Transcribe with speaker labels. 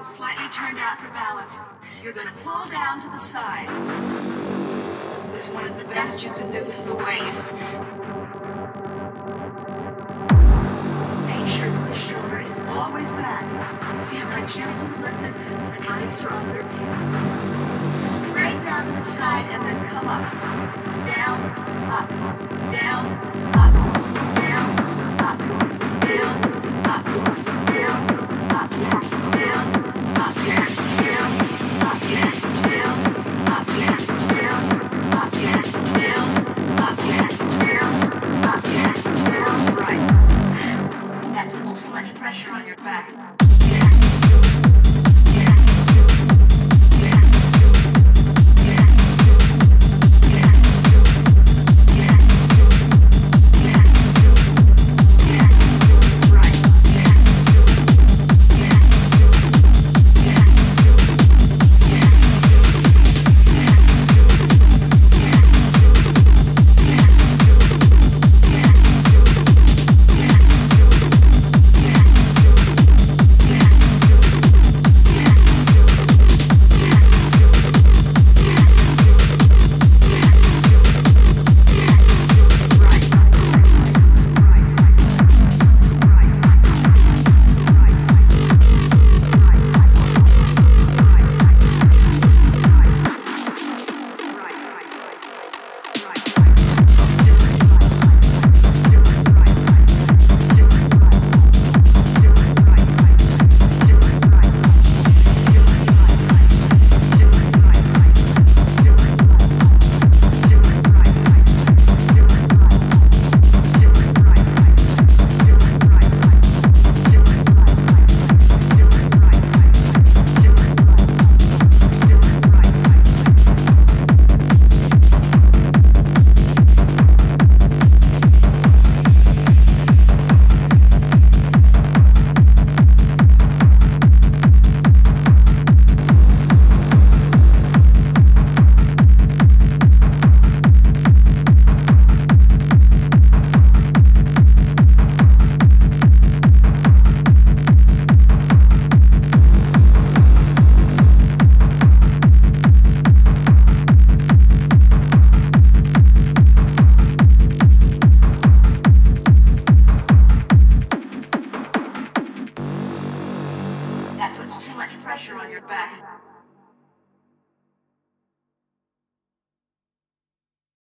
Speaker 1: and slightly turned out for balance. You're gonna pull down to the side. This is one of the best you can do for the waist. Make sure that the shoulder is always back. See how my chest is lifted and my eyes are under. Straight down to the side and then come up. Down, up, down, up,